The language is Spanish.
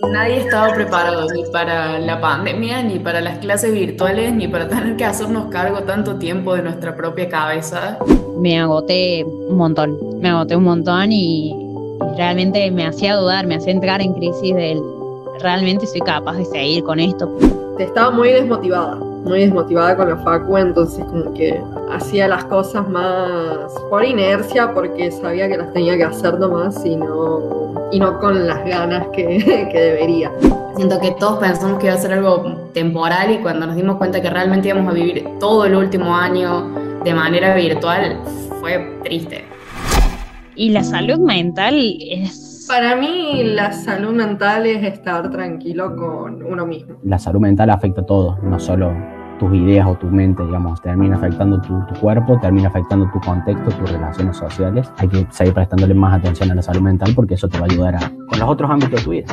Nadie estaba preparado ni para la pandemia, ni para las clases virtuales, ni para tener que hacernos cargo tanto tiempo de nuestra propia cabeza. Me agoté un montón, me agoté un montón y, realmente me hacía dudar, me hacía entrar en crisis del realmente soy capaz de seguir con esto. Estaba muy desmotivada, muy desmotivada con la facu, entonces como que hacía las cosas más por inercia porque sabía que las tenía que hacer nomás y no y no con las ganas que, que debería. Siento que todos pensamos que iba a ser algo temporal y cuando nos dimos cuenta que realmente íbamos a vivir todo el último año de manera virtual, fue triste. Y la salud mental es... Para mí la salud mental es estar tranquilo con uno mismo. La salud mental afecta a todo, no solo tus ideas o tu mente, digamos, termina afectando tu, cuerpo, termina afectando tu contexto, tus relaciones sociales. Hay que seguir prestándole más atención a la salud mental porque eso te va a ayudar a, con los otros ámbitos de tu vida.